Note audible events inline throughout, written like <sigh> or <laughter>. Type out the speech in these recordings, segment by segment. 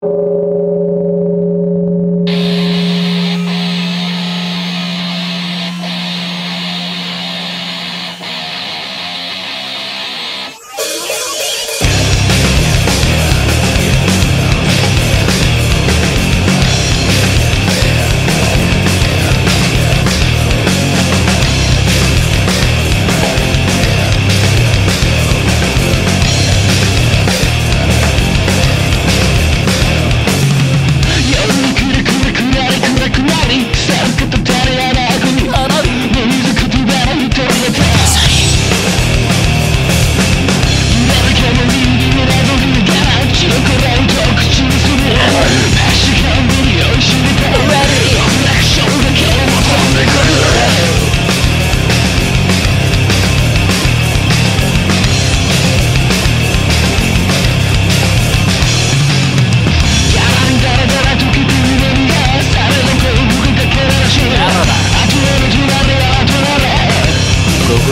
極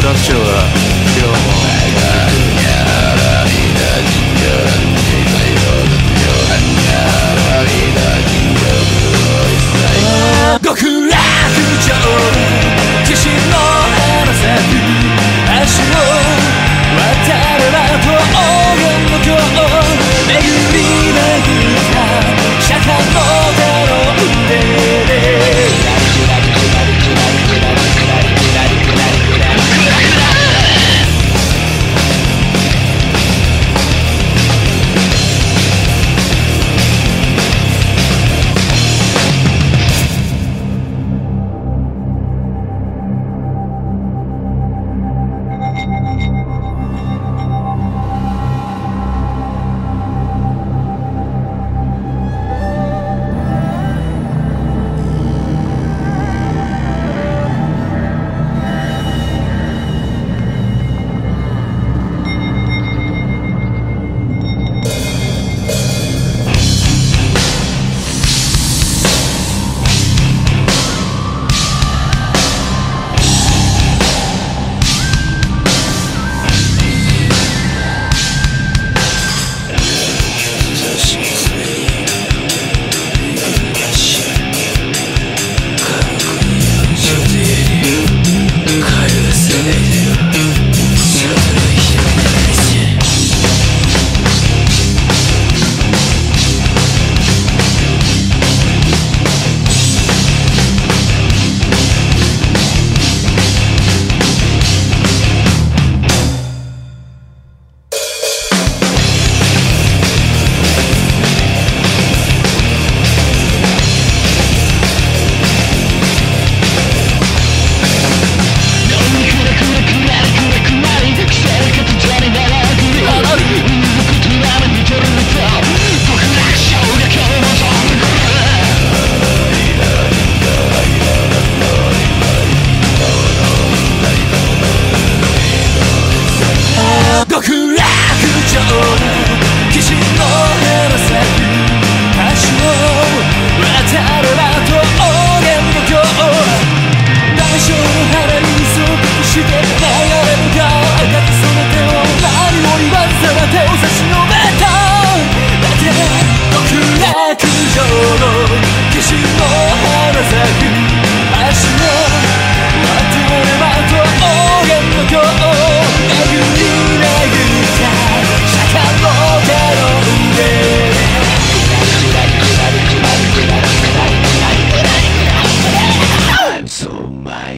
Dracula.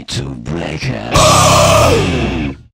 To break up. <laughs>